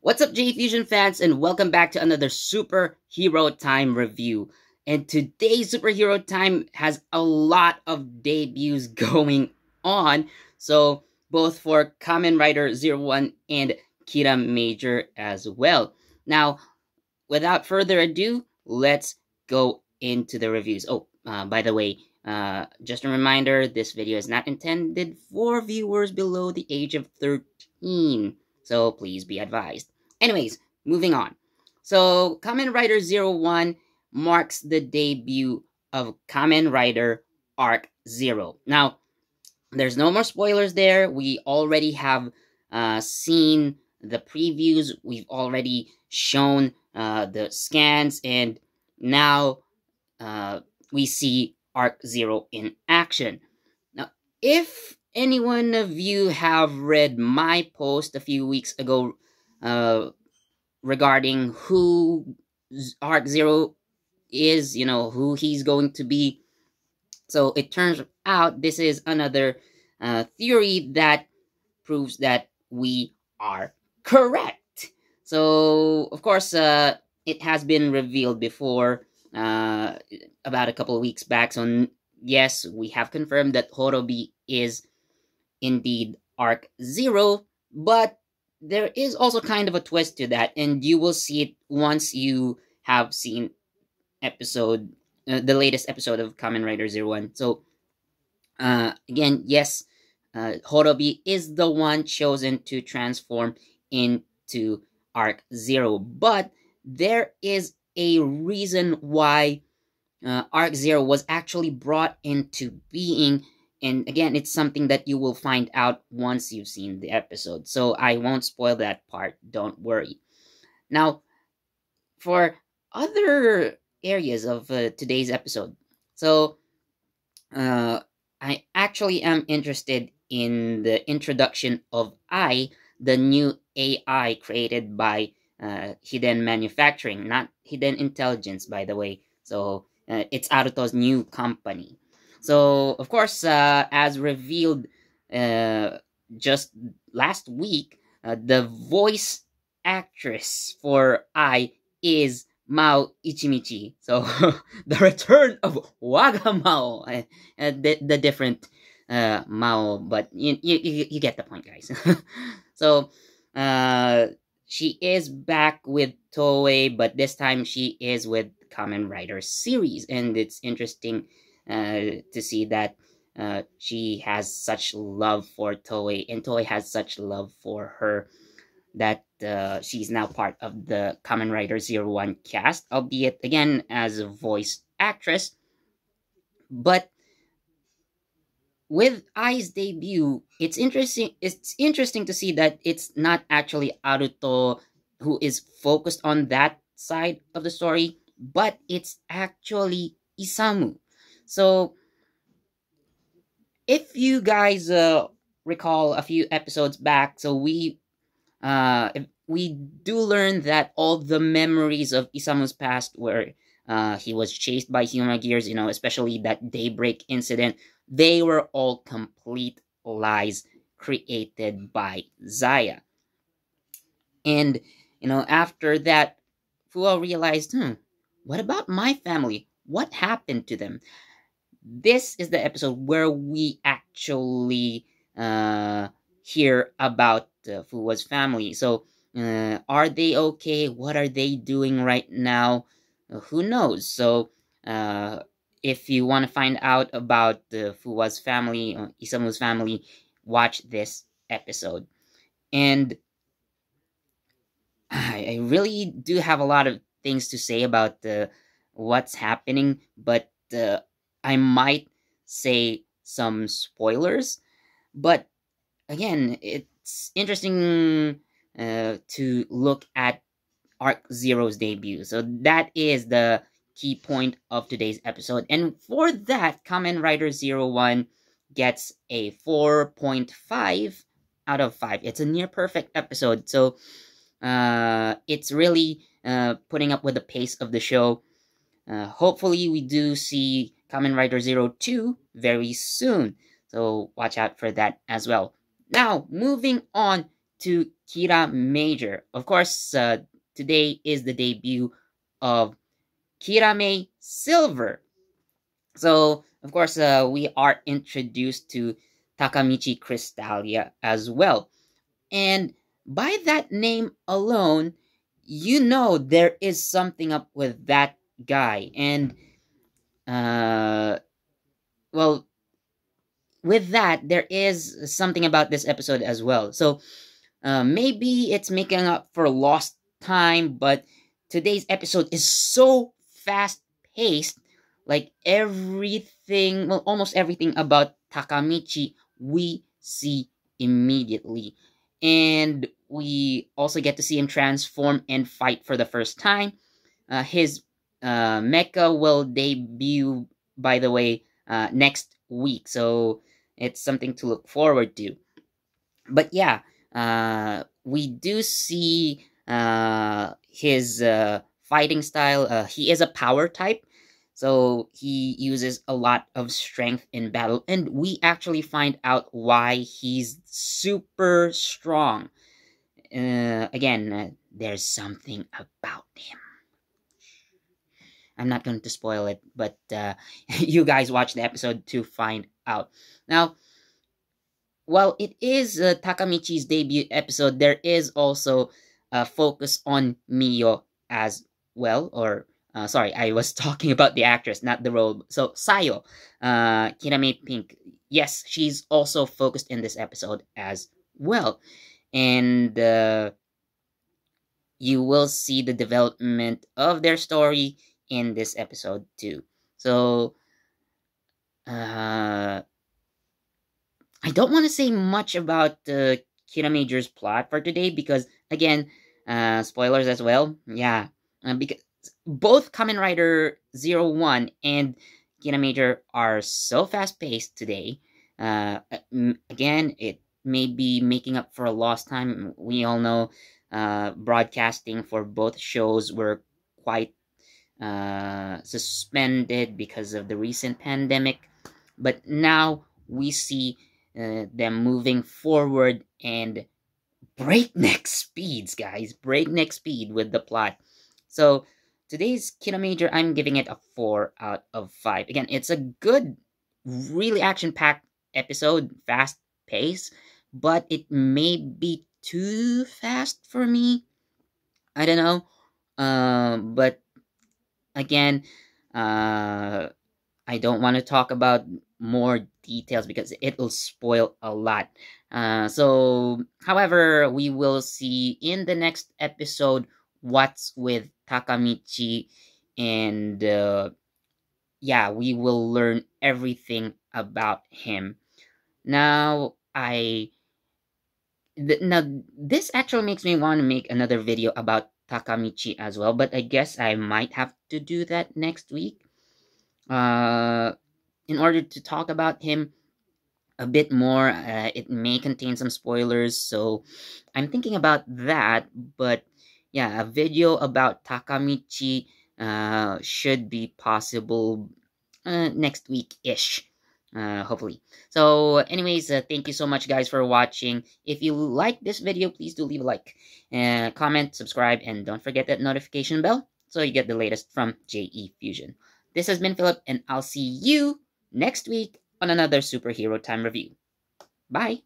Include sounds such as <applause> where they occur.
What's up, JE Fusion fans, and welcome back to another Superhero Time review. And today's Superhero Time has a lot of debuts <laughs> going on. So, both for Kamen Rider Zero One and Kiramager as well. Now, without further ado, let's go into the reviews. Oh, uh, by the way, uh, just a reminder, this video is not intended for viewers below the age of 13 so please be advised. Anyways, moving on. So, Kamen Rider Zero One marks the debut of Kamen Rider Ark Zero. Now, there's no more spoilers there. We already have uh, seen the previews. We've already shown uh, the scans, and now uh, we see Ark Zero in action. Now, if any one of you have read my post a few weeks ago uh, regarding who Ark Zero is, you know, who he's going to be. So it turns out this is another uh, theory that proves that we are correct. So, of course, uh, it has been revealed before uh, about a couple of weeks back. So, yes, we have confirmed that Horobi is indeed Ark Zero, but there is also kind of a twist to that, and you will see it once you have seen episode, uh, the latest episode of Kamen Rider Zero One. So, uh, again, yes, uh, Horobi is the one chosen to transform into Ark Zero, but there is a reason why uh, Ark Zero was actually brought into being and again, it's something that you will find out once you've seen the episode. So I won't spoil that part. Don't worry. Now, for other areas of uh, today's episode, so uh, I actually am interested in the introduction of Ai, the new AI created by uh, Hiden Manufacturing, not Hiden Intelligence, by the way. So uh, it's Aruto's new company. So, of course, uh, as revealed uh, just last week, uh, the voice actress for Ai is Mao Ichimichi. So, <laughs> the return of Wagamao, uh, uh, the, the different uh, Mao, but you, you, you get the point, guys. <laughs> so, uh, she is back with Toei, but this time she is with Kamen Rider series, and it's interesting uh, to see that uh, she has such love for Toei, and Toei has such love for her that uh, she's now part of the Kamen Rider Zero One cast, albeit again as a voice actress. But with Ai's debut, it's interesting. It's interesting to see that it's not actually Aruto who is focused on that side of the story, but it's actually Isamu. So, if you guys uh, recall a few episodes back, so we uh, we do learn that all the memories of Isamu's past, where uh, he was chased by human Gears, you know, especially that daybreak incident, they were all complete lies created by ZAIA. And you know, after that, Fuwa realized, hmm, what about my family? What happened to them? This is the episode where we actually uh, hear about uh, Fuwa's family. So, uh, are they okay? What are they doing right now? Uh, who knows? So, uh, if you want to find out about the Fuwa's family, uh, Isamu's family, watch this episode. And I, I really do have a lot of things to say about the what's happening, but uh, I might say some spoilers, but again, it's interesting uh, to look at Ark Zero's debut. So that is the key point of today's episode. And for that, Kamen Rider Zero One gets a 4.5 out of 5. It's a near perfect episode. So uh, it's really uh, putting up with the pace of the show. Uh, hopefully, we do see Kamen Rider Zero Two very soon. So watch out for that as well. Now, moving on to Kiramager. Of course, uh, today is the debut of Kiramei Silver. So, of course, uh, we are introduced to Takamichi Crystalia as well. And by that name alone, you know there is something up with that guy. And, uh, well, with that, there is something about this episode as well. So, uh, maybe it's making up for lost time, but today's episode is so fast paced. Like everything, well, almost everything about Takamichi, we see immediately. And we also get to see him transform and fight for the first time. Uh, his uh, mecha will debut, by the way, uh, next week. So it's something to look forward to. But yeah, uh, we do see uh, his uh, fighting style. Uh, he is a power type, so he uses a lot of strength in battle, and we actually find out why he's super strong. Uh, again, uh, there's something about him. I'm not going to spoil it, but uh, <laughs> you guys watch the episode to find out. Now, while it is uh, Takamichi's debut episode, there is also a focus on Mio as well, or uh, sorry, I was <laughs> talking about the actress, not the role. So Sayo, uh, Kiramei Pink, yes, she's also focused in this episode as well, and uh, you will see the development of their story in this episode too. So, uh, I don't want to say much about the Kiramager's plot for today because, again, uh, spoilers as well. Yeah, uh, because both Kamen Rider Zero One and Kiramager are so fast paced today. Uh, again, it may be making up for a lost time. We all know uh, broadcasting for both shows were quite uh, suspended because of the recent pandemic. But now we see uh, them moving forward and breakneck speeds, guys. Breakneck speed with the plot. So today's Kiramager, I'm giving it a 4 out of 5. Again, it's a good, really action-packed episode, fast pace, but it may be too fast for me. I don't know. Uh, but again, uh, I don't want to talk about more details because it'll spoil a lot. Uh, so, however, we will see in the next episode what's with Takamichi, and uh, yeah, we will learn everything about him. Now, I th- now this actually makes me want to make another video about Takamichi as well, but I guess I might have to do that next week. Uh, in order to talk about him a bit more, uh, it may contain some spoilers, so I'm thinking about that. But yeah, a video about Takamichi uh, should be possible uh, next week ish. Uh, hopefully. So, anyways, uh, thank you so much, guys, for watching. If you like this video, please do leave a like, and comment, subscribe, and don't forget that notification bell so you get the latest from JE Fusion. This has been Philip, and I'll see you next week on another Superhero Time review. Bye!